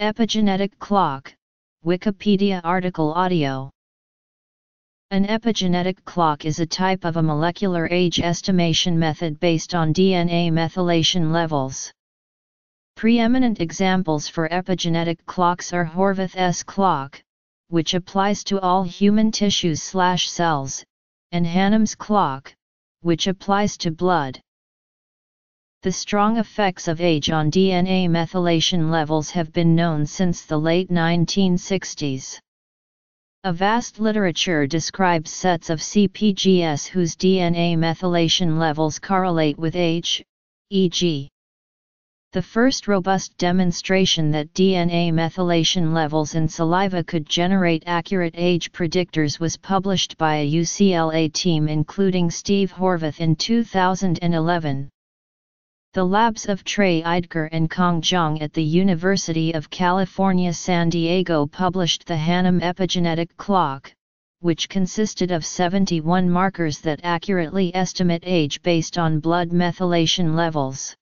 Epigenetic clock, Wikipedia article audio. An epigenetic clock is a type of a molecular age estimation method based on DNA methylation levels. Preeminent examples for epigenetic clocks are Horvath's clock, which applies to all human tissues slash cells, and Hannum's clock, which applies to blood. The strong effects of age on DNA methylation levels have been known since the late 1960s. A vast literature describes sets of CPGS whose DNA methylation levels correlate with age, e.g. The first robust demonstration that DNA methylation levels in saliva could generate accurate age predictors was published by a UCLA team including Steve Horvath in 2011. The labs of Trey Ideker and Kang Zhang at the University of California San Diego published the Hannum epigenetic clock, which consisted of 71 markers that accurately estimate age based on blood methylation levels.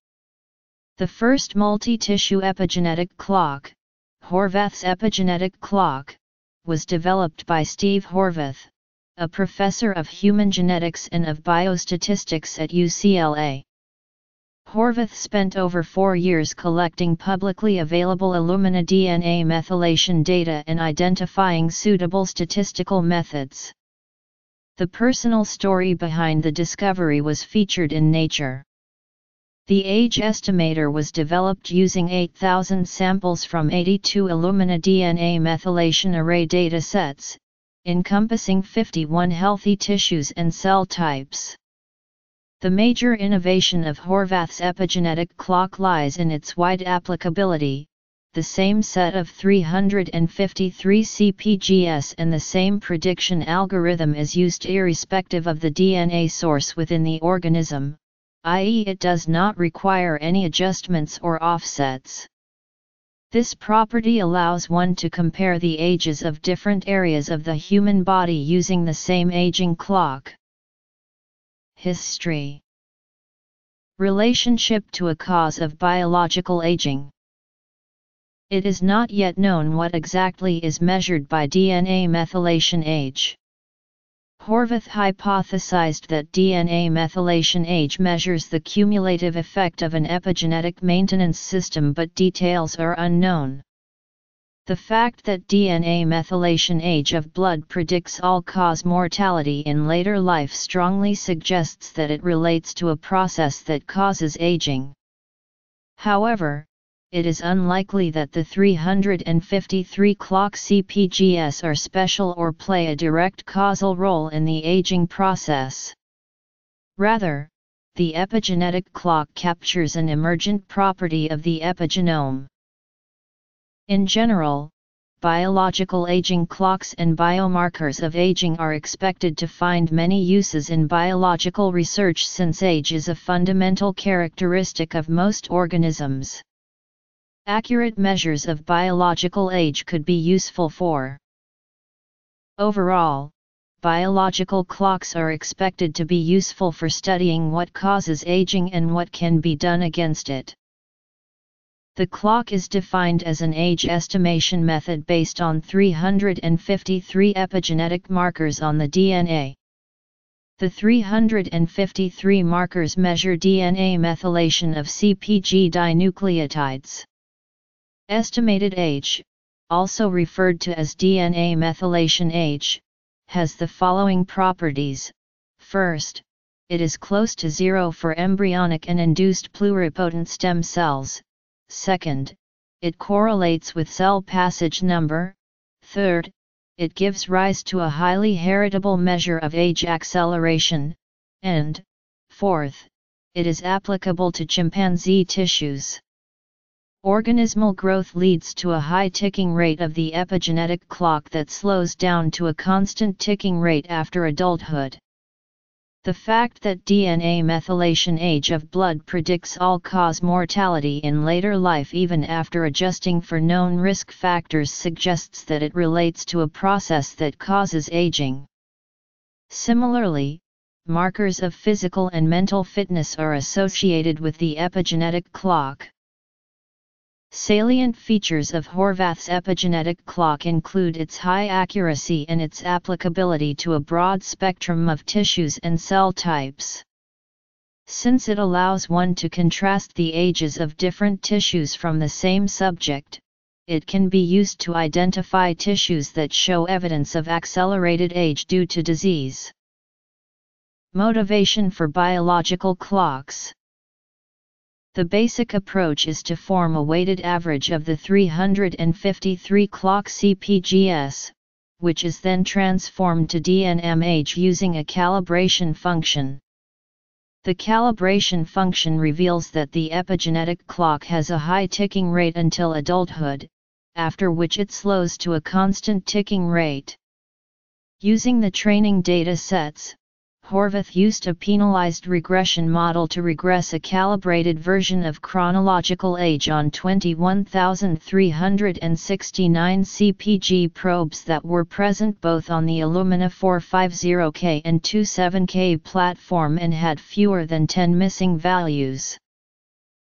The first multi-tissue epigenetic clock, Horvath's epigenetic clock, was developed by Steve Horvath, a professor of human genetics and of biostatistics at UCLA. Horvath spent over four years collecting publicly available Illumina DNA methylation data and identifying suitable statistical methods. The personal story behind the discovery was featured in Nature. The age estimator was developed using 8,000 samples from 82 Illumina DNA methylation array datasets, encompassing 51 healthy tissues and cell types. The major innovation of Horvath's epigenetic clock lies in its wide applicability, the same set of 353 CPGS and the same prediction algorithm is used irrespective of the DNA source within the organism, i.e. it does not require any adjustments or offsets. This property allows one to compare the ages of different areas of the human body using the same aging clock. History Relationship to a cause of biological aging It is not yet known what exactly is measured by DNA methylation age. Horvath hypothesized that DNA methylation age measures the cumulative effect of an epigenetic maintenance system but details are unknown. The fact that DNA methylation age of blood predicts all-cause mortality in later life strongly suggests that it relates to a process that causes aging. However, it is unlikely that the 353 clock CPGS are special or play a direct causal role in the aging process. Rather, the epigenetic clock captures an emergent property of the epigenome. In general, biological aging clocks and biomarkers of aging are expected to find many uses in biological research since age is a fundamental characteristic of most organisms. Accurate measures of biological age could be useful for Overall, biological clocks are expected to be useful for studying what causes aging and what can be done against it. The clock is defined as an age estimation method based on 353 epigenetic markers on the DNA. The 353 markers measure DNA methylation of CpG dinucleotides. Estimated age, also referred to as DNA methylation age, has the following properties. First, it is close to zero for embryonic and induced pluripotent stem cells, Second, it correlates with cell passage number. Third, it gives rise to a highly heritable measure of age acceleration. And, fourth, it is applicable to chimpanzee tissues. Organismal growth leads to a high ticking rate of the epigenetic clock that slows down to a constant ticking rate after adulthood. The fact that DNA methylation age of blood predicts all-cause mortality in later life even after adjusting for known risk factors suggests that it relates to a process that causes aging. Similarly, markers of physical and mental fitness are associated with the epigenetic clock. Salient features of Horvath's epigenetic clock include its high accuracy and its applicability to a broad spectrum of tissues and cell types. Since it allows one to contrast the ages of different tissues from the same subject, it can be used to identify tissues that show evidence of accelerated age due to disease. Motivation for biological clocks the basic approach is to form a weighted average of the 353 clock CPGS, which is then transformed to DNMH using a calibration function. The calibration function reveals that the epigenetic clock has a high ticking rate until adulthood, after which it slows to a constant ticking rate. Using the training data sets, Horvath used a penalized regression model to regress a calibrated version of chronological age on 21,369 CPG probes that were present both on the Illumina 450K and 27K platform and had fewer than 10 missing values.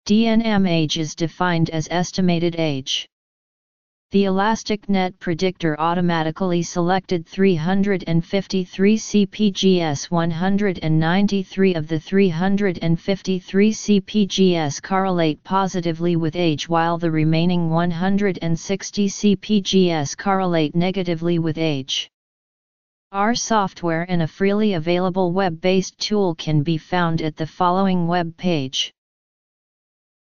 DNM age is defined as estimated age. The ElasticNet predictor automatically selected 353 CPGS 193 of the 353 CPGS correlate positively with age while the remaining 160 CPGS correlate negatively with age. Our software and a freely available web-based tool can be found at the following web page.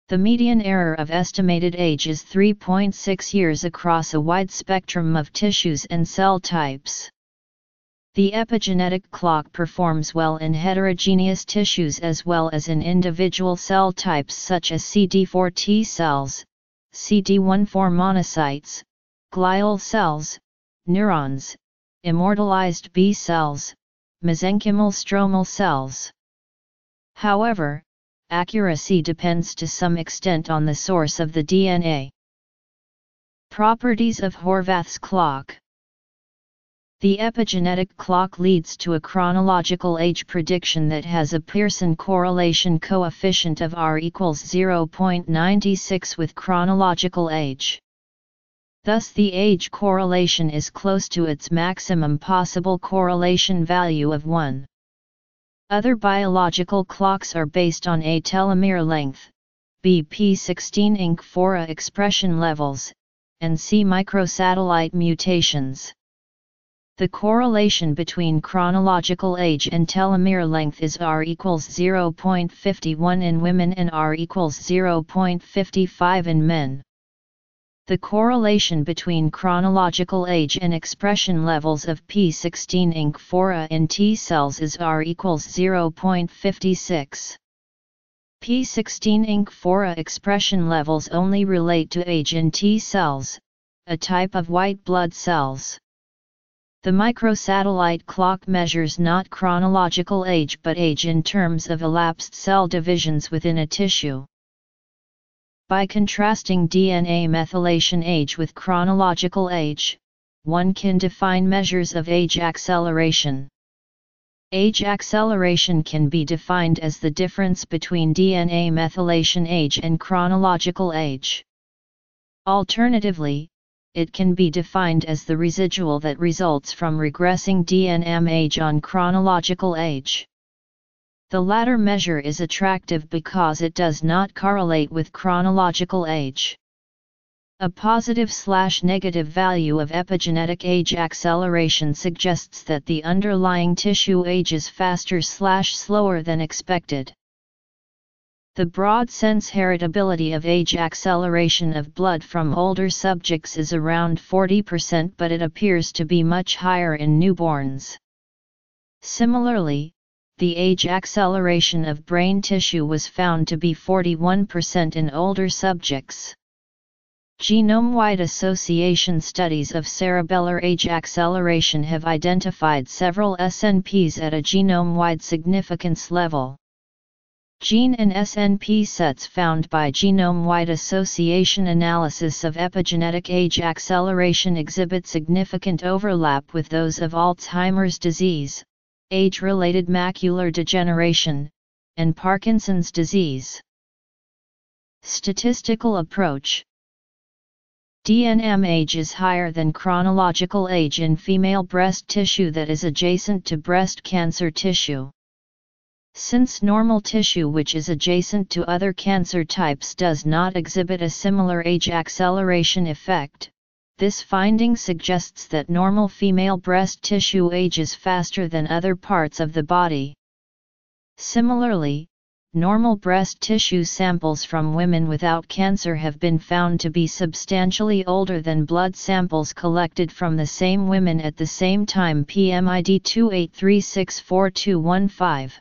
The median error of estimated age is 3.6 years across a wide spectrum of tissues and cell types. The epigenetic clock performs well in heterogeneous tissues as well as in individual cell types such as CD4 T cells, CD14 monocytes, glial cells, neurons, immortalized B cells, mesenchymal stromal cells. However, accuracy depends to some extent on the source of the DNA. Properties of Horvath's clock The epigenetic clock leads to a chronological age prediction that has a Pearson correlation coefficient of R equals 0.96 with chronological age. Thus the age correlation is close to its maximum possible correlation value of 1. Other biological clocks are based on A telomere length, BP16 INK4A expression levels, and C microsatellite mutations. The correlation between chronological age and telomere length is R equals 0.51 in women and R equals 0.55 in men. The correlation between chronological age and expression levels of P16 INK4A in T cells is R equals 0.56. P16 INK4A expression levels only relate to age in T cells, a type of white blood cells. The microsatellite clock measures not chronological age but age in terms of elapsed cell divisions within a tissue. By contrasting DNA methylation age with chronological age, one can define measures of age acceleration. Age acceleration can be defined as the difference between DNA methylation age and chronological age. Alternatively, it can be defined as the residual that results from regressing DNM age on chronological age. The latter measure is attractive because it does not correlate with chronological age. A positive slash negative value of epigenetic age acceleration suggests that the underlying tissue ages faster slash slower than expected. The broad sense heritability of age acceleration of blood from older subjects is around 40% but it appears to be much higher in newborns. Similarly, the age acceleration of brain tissue was found to be 41% in older subjects. Genome-wide association studies of cerebellar age acceleration have identified several SNPs at a genome-wide significance level. Gene and SNP sets found by genome-wide association analysis of epigenetic age acceleration exhibit significant overlap with those of Alzheimer's disease, age-related macular degeneration, and Parkinson's disease. Statistical approach DNM age is higher than chronological age in female breast tissue that is adjacent to breast cancer tissue. Since normal tissue which is adjacent to other cancer types does not exhibit a similar age acceleration effect, this finding suggests that normal female breast tissue ages faster than other parts of the body. Similarly, normal breast tissue samples from women without cancer have been found to be substantially older than blood samples collected from the same women at the same time PMID 28364215.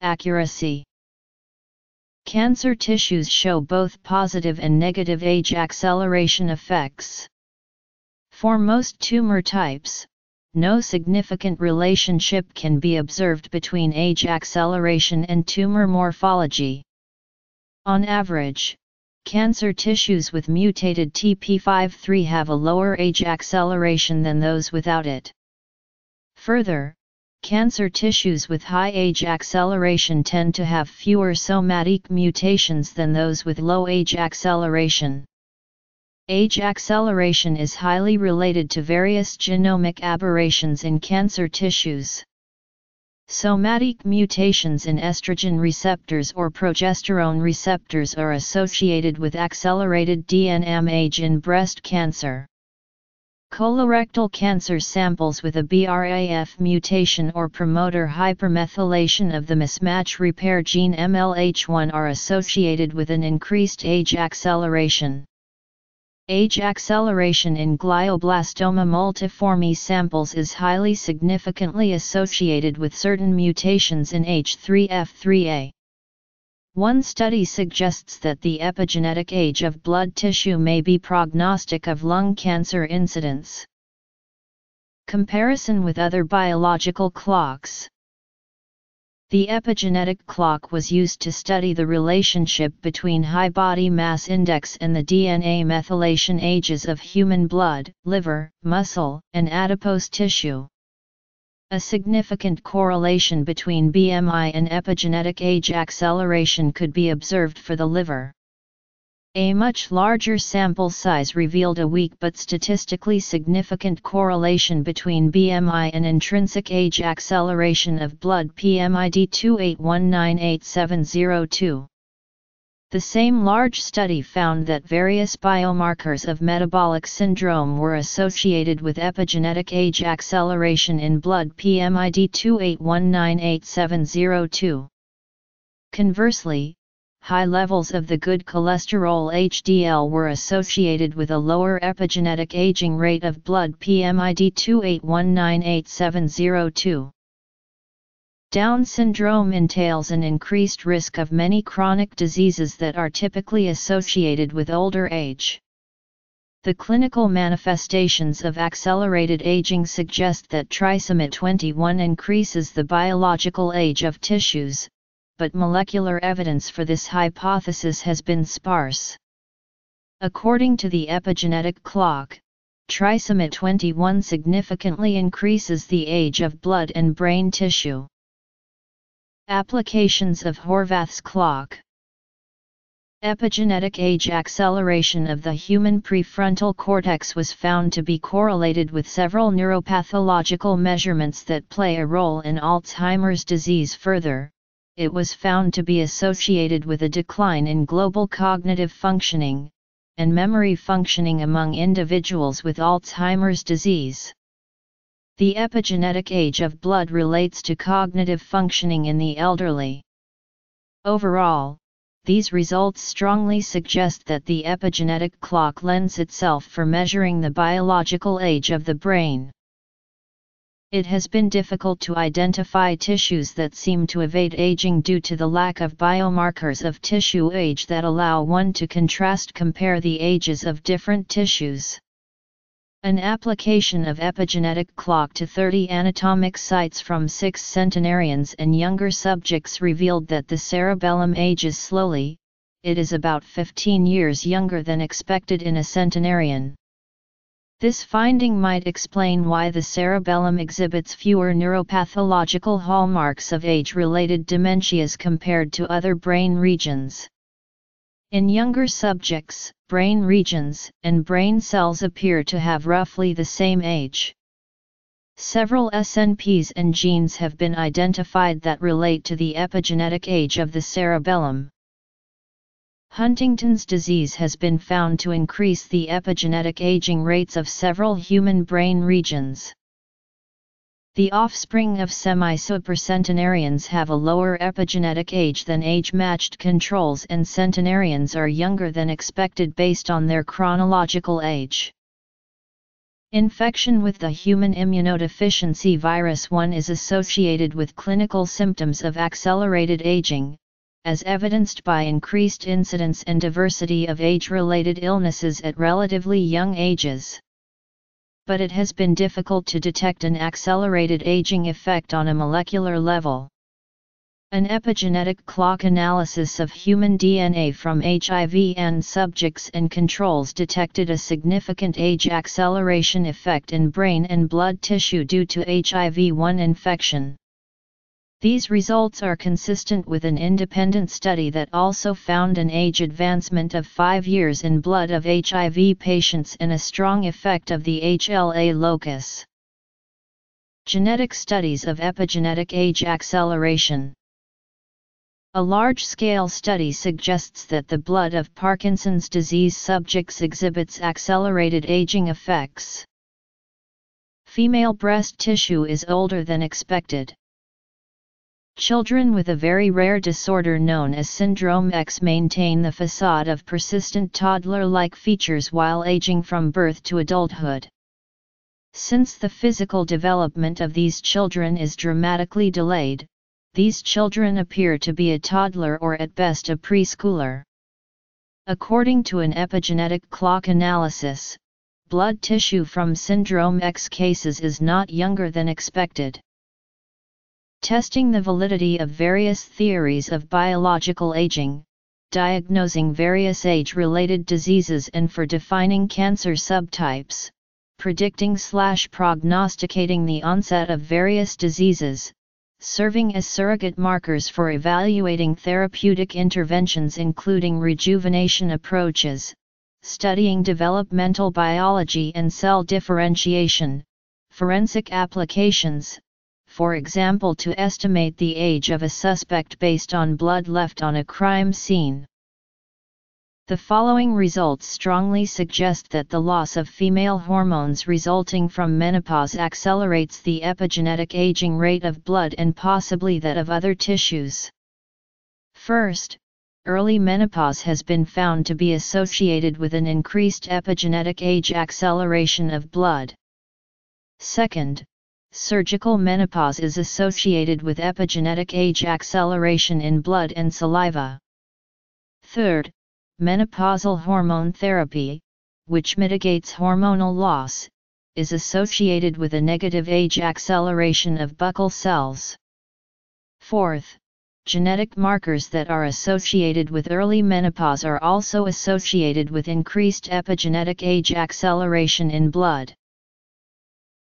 Accuracy Cancer tissues show both positive and negative age acceleration effects. For most tumor types, no significant relationship can be observed between age acceleration and tumor morphology. On average, cancer tissues with mutated TP53 have a lower age acceleration than those without it. Further, Cancer tissues with high age acceleration tend to have fewer somatic mutations than those with low age acceleration. Age acceleration is highly related to various genomic aberrations in cancer tissues. Somatic mutations in estrogen receptors or progesterone receptors are associated with accelerated DNM age in breast cancer. Colorectal cancer samples with a BRAF mutation or promoter hypermethylation of the mismatch repair gene MLH1 are associated with an increased age acceleration. Age acceleration in glioblastoma multiforme samples is highly significantly associated with certain mutations in H3F3A. One study suggests that the epigenetic age of blood tissue may be prognostic of lung cancer incidence. Comparison with other biological clocks The epigenetic clock was used to study the relationship between high body mass index and the DNA methylation ages of human blood, liver, muscle, and adipose tissue. A significant correlation between BMI and epigenetic age acceleration could be observed for the liver. A much larger sample size revealed a weak but statistically significant correlation between BMI and intrinsic age acceleration of blood PMID 28198702. The same large study found that various biomarkers of metabolic syndrome were associated with epigenetic age acceleration in blood PMID 28198702. Conversely, high levels of the good cholesterol HDL were associated with a lower epigenetic aging rate of blood PMID 28198702. Down syndrome entails an increased risk of many chronic diseases that are typically associated with older age. The clinical manifestations of accelerated aging suggest that trisomy 21 increases the biological age of tissues, but molecular evidence for this hypothesis has been sparse. According to the epigenetic clock, trisomy 21 significantly increases the age of blood and brain tissue. Applications of Horvath's clock Epigenetic age acceleration of the human prefrontal cortex was found to be correlated with several neuropathological measurements that play a role in Alzheimer's disease further, it was found to be associated with a decline in global cognitive functioning, and memory functioning among individuals with Alzheimer's disease. The epigenetic age of blood relates to cognitive functioning in the elderly. Overall, these results strongly suggest that the epigenetic clock lends itself for measuring the biological age of the brain. It has been difficult to identify tissues that seem to evade aging due to the lack of biomarkers of tissue age that allow one to contrast compare the ages of different tissues. An application of epigenetic clock to 30 anatomic sites from six centenarians and younger subjects revealed that the cerebellum ages slowly, it is about 15 years younger than expected in a centenarian. This finding might explain why the cerebellum exhibits fewer neuropathological hallmarks of age-related dementias compared to other brain regions. In younger subjects, brain regions, and brain cells appear to have roughly the same age. Several SNPs and genes have been identified that relate to the epigenetic age of the cerebellum. Huntington's disease has been found to increase the epigenetic aging rates of several human brain regions. The offspring of semi-supercentenarians have a lower epigenetic age than age-matched controls and centenarians are younger than expected based on their chronological age. Infection with the human immunodeficiency virus 1 is associated with clinical symptoms of accelerated aging, as evidenced by increased incidence and diversity of age-related illnesses at relatively young ages. But it has been difficult to detect an accelerated aging effect on a molecular level. An epigenetic clock analysis of human DNA from HIV and subjects and controls detected a significant age acceleration effect in brain and blood tissue due to HIV-1 infection. These results are consistent with an independent study that also found an age advancement of 5 years in blood of HIV patients and a strong effect of the HLA locus. Genetic studies of epigenetic age acceleration. A large-scale study suggests that the blood of Parkinson's disease subjects exhibits accelerated aging effects. Female breast tissue is older than expected. Children with a very rare disorder known as Syndrome X maintain the facade of persistent toddler-like features while aging from birth to adulthood. Since the physical development of these children is dramatically delayed, these children appear to be a toddler or at best a preschooler. According to an epigenetic clock analysis, blood tissue from Syndrome X cases is not younger than expected testing the validity of various theories of biological aging, diagnosing various age-related diseases and for defining cancer subtypes, predicting slash prognosticating the onset of various diseases, serving as surrogate markers for evaluating therapeutic interventions including rejuvenation approaches, studying developmental biology and cell differentiation, forensic applications, for example to estimate the age of a suspect based on blood left on a crime scene. The following results strongly suggest that the loss of female hormones resulting from menopause accelerates the epigenetic aging rate of blood and possibly that of other tissues. First, early menopause has been found to be associated with an increased epigenetic age acceleration of blood. Second, surgical menopause is associated with epigenetic age acceleration in blood and saliva. Third, menopausal hormone therapy, which mitigates hormonal loss, is associated with a negative age acceleration of buccal cells. Fourth, genetic markers that are associated with early menopause are also associated with increased epigenetic age acceleration in blood.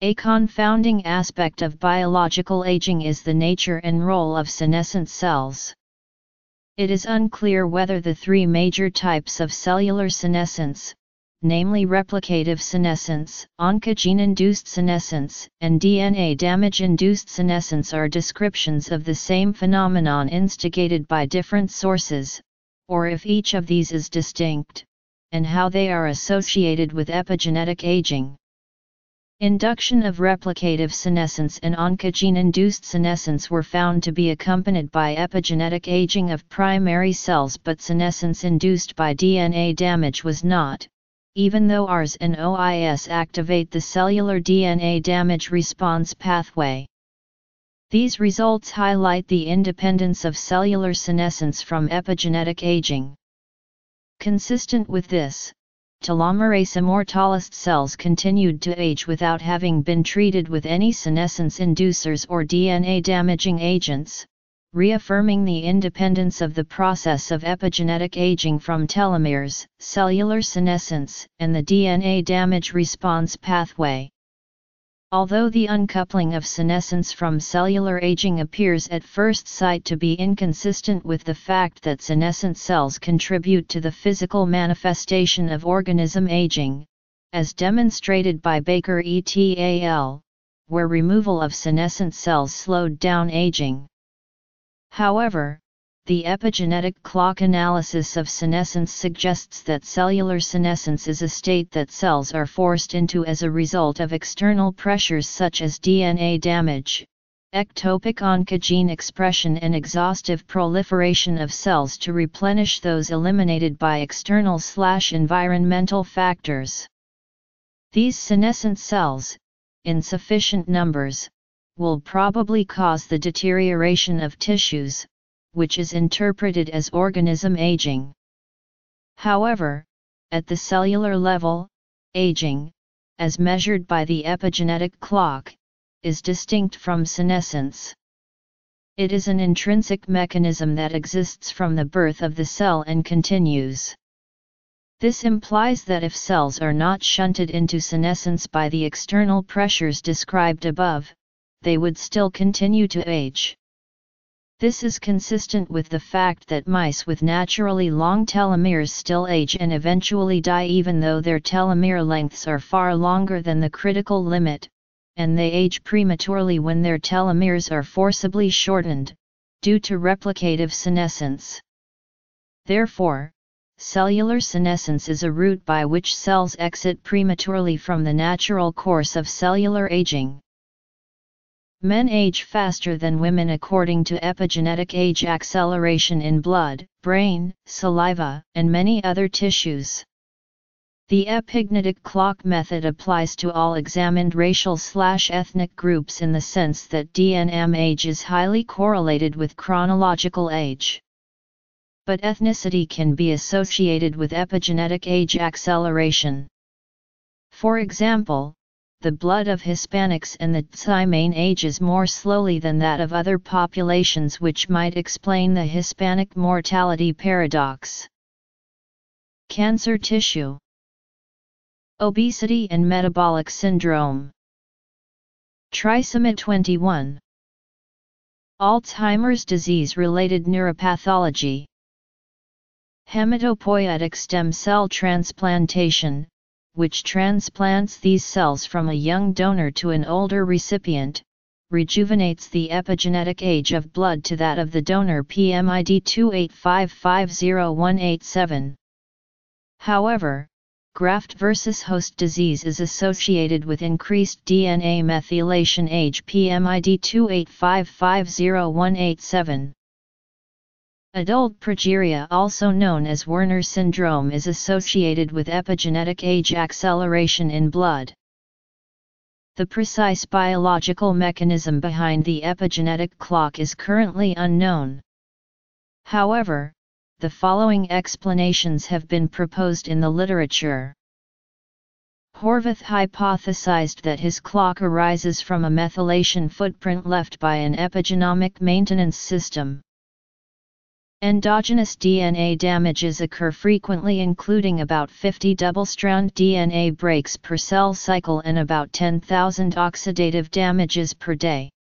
A confounding aspect of biological aging is the nature and role of senescent cells. It is unclear whether the three major types of cellular senescence, namely replicative senescence, oncogene-induced senescence, and DNA damage-induced senescence are descriptions of the same phenomenon instigated by different sources, or if each of these is distinct, and how they are associated with epigenetic aging. Induction of replicative senescence and oncogene-induced senescence were found to be accompanied by epigenetic aging of primary cells but senescence induced by DNA damage was not, even though ARS and OIS activate the cellular DNA damage response pathway. These results highlight the independence of cellular senescence from epigenetic aging. Consistent with this, telomerase immortalis cells continued to age without having been treated with any senescence inducers or DNA damaging agents, reaffirming the independence of the process of epigenetic aging from telomeres, cellular senescence, and the DNA damage response pathway. Although the uncoupling of senescence from cellular aging appears at first sight to be inconsistent with the fact that senescent cells contribute to the physical manifestation of organism aging, as demonstrated by Baker et al., where removal of senescent cells slowed down aging. However, the epigenetic clock analysis of senescence suggests that cellular senescence is a state that cells are forced into as a result of external pressures such as DNA damage, ectopic oncogene expression and exhaustive proliferation of cells to replenish those eliminated by external slash environmental factors. These senescent cells, in sufficient numbers, will probably cause the deterioration of tissues, which is interpreted as organism aging. However, at the cellular level, aging, as measured by the epigenetic clock, is distinct from senescence. It is an intrinsic mechanism that exists from the birth of the cell and continues. This implies that if cells are not shunted into senescence by the external pressures described above, they would still continue to age. This is consistent with the fact that mice with naturally long telomeres still age and eventually die even though their telomere lengths are far longer than the critical limit, and they age prematurely when their telomeres are forcibly shortened, due to replicative senescence. Therefore, cellular senescence is a route by which cells exit prematurely from the natural course of cellular aging. Men age faster than women according to epigenetic age acceleration in blood, brain, saliva, and many other tissues. The epigenetic clock method applies to all examined racial slash ethnic groups in the sense that DNM age is highly correlated with chronological age. But ethnicity can be associated with epigenetic age acceleration. For example, the blood of Hispanics and the Tsimane ages more slowly than that of other populations which might explain the Hispanic mortality paradox. Cancer tissue. Obesity and metabolic syndrome. Trisomy 21 Alzheimer's disease-related neuropathology. Hematopoietic stem cell transplantation, which transplants these cells from a young donor to an older recipient, rejuvenates the epigenetic age of blood to that of the donor PMID 285500187. However, graft versus host disease is associated with increased DNA methylation age PMID 285500187. Adult progeria also known as Werner syndrome is associated with epigenetic age acceleration in blood. The precise biological mechanism behind the epigenetic clock is currently unknown. However, the following explanations have been proposed in the literature. Horvath hypothesized that his clock arises from a methylation footprint left by an epigenomic maintenance system. Endogenous DNA damages occur frequently including about 50 double-strand DNA breaks per cell cycle and about 10,000 oxidative damages per day.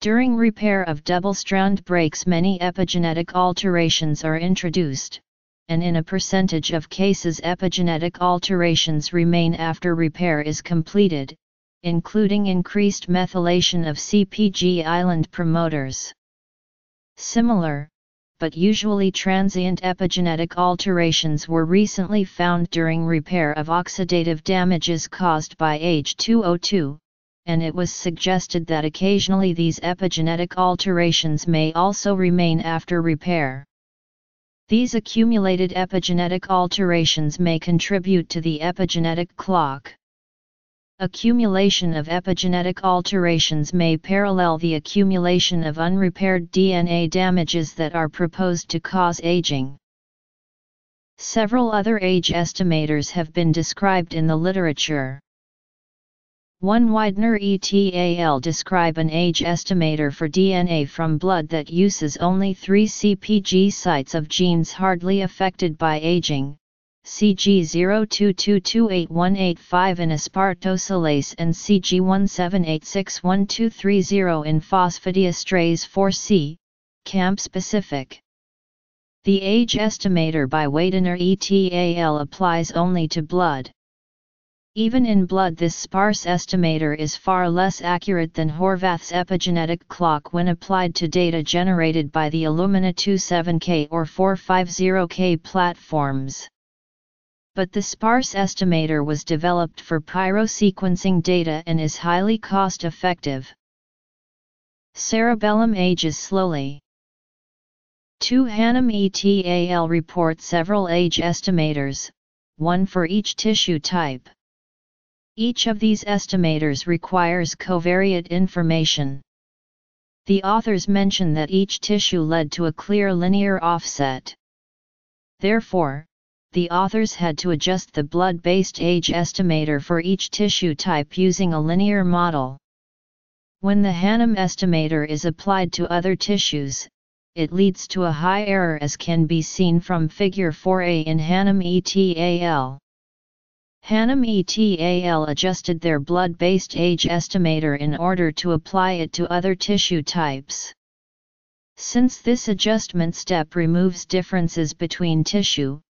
During repair of double-strand breaks many epigenetic alterations are introduced, and in a percentage of cases epigenetic alterations remain after repair is completed, including increased methylation of CPG island promoters. Similar, but usually transient epigenetic alterations were recently found during repair of oxidative damages caused by H2O2, and it was suggested that occasionally these epigenetic alterations may also remain after repair. These accumulated epigenetic alterations may contribute to the epigenetic clock. Accumulation of epigenetic alterations may parallel the accumulation of unrepaired DNA damages that are proposed to cause aging. Several other age estimators have been described in the literature. One Weidner et al. describe an age estimator for DNA from blood that uses only three CPG sites of genes hardly affected by aging, CG02228185 in aspartoacylase and CG17861230 in phosphodiesterase 4C, camp specific. The age estimator by Weidner ETAL applies only to blood. Even in blood this sparse estimator is far less accurate than Horvath's epigenetic clock when applied to data generated by the Illumina 27K or 450K platforms. But the sparse estimator was developed for pyrosequencing data and is highly cost-effective. Cerebellum ages slowly. 2 Hannum ETAL report several age estimators, one for each tissue type. Each of these estimators requires covariate information. The authors mention that each tissue led to a clear linear offset. Therefore, the authors had to adjust the blood-based age estimator for each tissue type using a linear model. When the Hannum estimator is applied to other tissues, it leads to a high error as can be seen from figure 4a in Hannum ETAL. Hannum ETAL adjusted their blood-based age estimator in order to apply it to other tissue types. Since this adjustment step removes differences between tissue,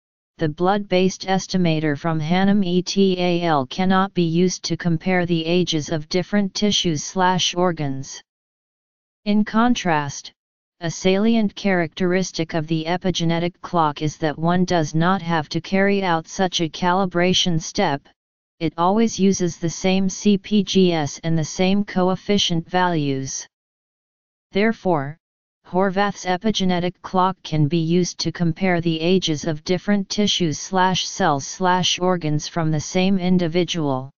the blood-based estimator from Hannum ETAL cannot be used to compare the ages of different tissues/organs. In contrast, a salient characteristic of the epigenetic clock is that one does not have to carry out such a calibration step, it always uses the same CPGS and the same coefficient values. Therefore, Horvath's epigenetic clock can be used to compare the ages of different tissues slash cells slash organs from the same individual.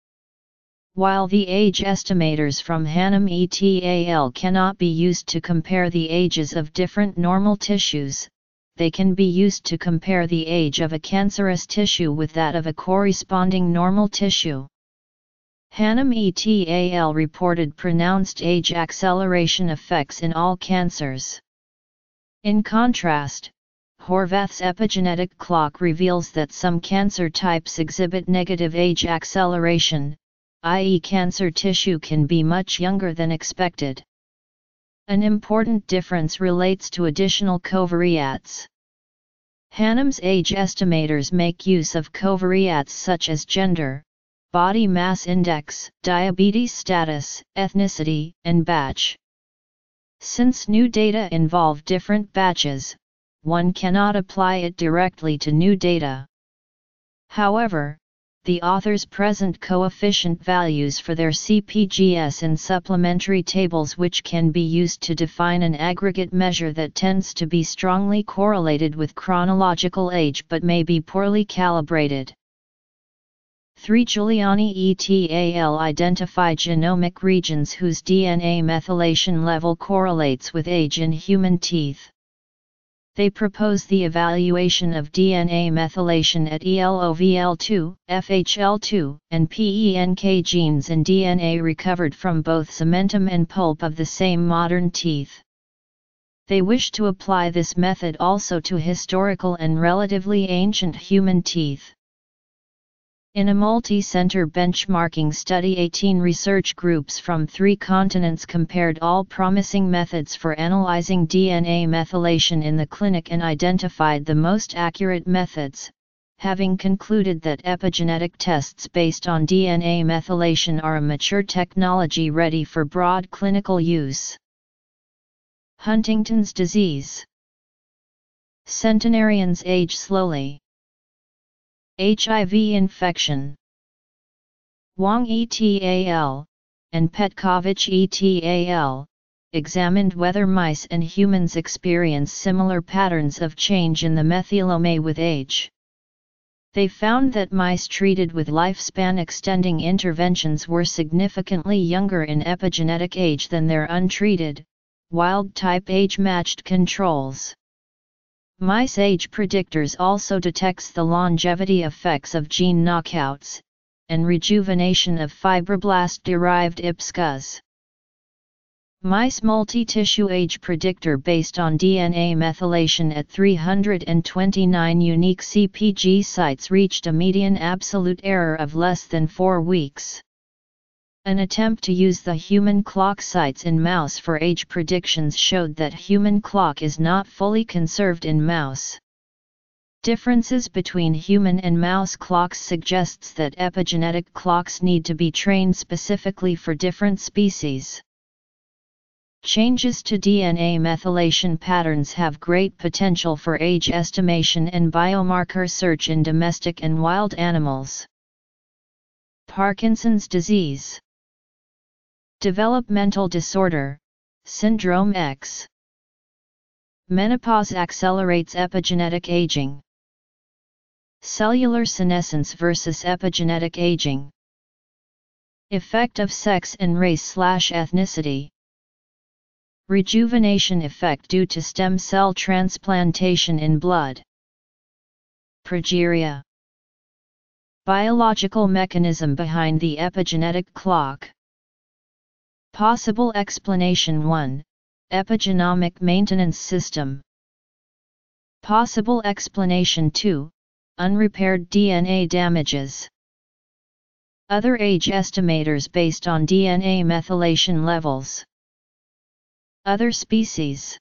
While the age estimators from Hannum ETAL cannot be used to compare the ages of different normal tissues, they can be used to compare the age of a cancerous tissue with that of a corresponding normal tissue. Hannum ETAL reported pronounced age acceleration effects in all cancers. In contrast, Horvath's epigenetic clock reveals that some cancer types exhibit negative age acceleration, i.e. cancer tissue can be much younger than expected. An important difference relates to additional covariates. Hannum's age estimators make use of covariates such as gender, body mass index, diabetes status, ethnicity, and batch. Since new data involve different batches, one cannot apply it directly to new data. However, the authors present coefficient values for their CPGS in supplementary tables which can be used to define an aggregate measure that tends to be strongly correlated with chronological age but may be poorly calibrated. 3 Giuliani et al. identify genomic regions whose DNA methylation level correlates with age in human teeth. They propose the evaluation of DNA methylation at ELOVL2, FHL2, and PENK genes in DNA recovered from both cementum and pulp of the same modern teeth. They wish to apply this method also to historical and relatively ancient human teeth. In a multi-center benchmarking study 18 research groups from three continents compared all promising methods for analyzing DNA methylation in the clinic and identified the most accurate methods, having concluded that epigenetic tests based on DNA methylation are a mature technology ready for broad clinical use. Huntington's disease Centenarians age slowly. HIV infection. Wang et and Petkovich et examined whether mice and humans experience similar patterns of change in the methylome with age. They found that mice treated with lifespan extending interventions were significantly younger in epigenetic age than their untreated, wild-type age-matched controls. Mice age predictors also detects the longevity effects of gene knockouts, and rejuvenation of fibroblast-derived IPSCAs. Mice multi-tissue age predictor based on DNA methylation at 329 unique CPG sites reached a median absolute error of less than 4 weeks. An attempt to use the human clock sites in mouse for age predictions showed that human clock is not fully conserved in mouse. Differences between human and mouse clocks suggests that epigenetic clocks need to be trained specifically for different species. Changes to DNA methylation patterns have great potential for age estimation and biomarker search in domestic and wild animals. Parkinson's disease Developmental disorder, Syndrome X Menopause accelerates epigenetic aging. Cellular senescence versus epigenetic aging. Effect of sex and race slash ethnicity. Rejuvenation effect due to stem cell transplantation in blood. Progeria. Biological mechanism behind the epigenetic clock. Possible explanation 1. Epigenomic maintenance system. Possible explanation 2. Unrepaired DNA damages. Other age estimators based on DNA methylation levels. Other species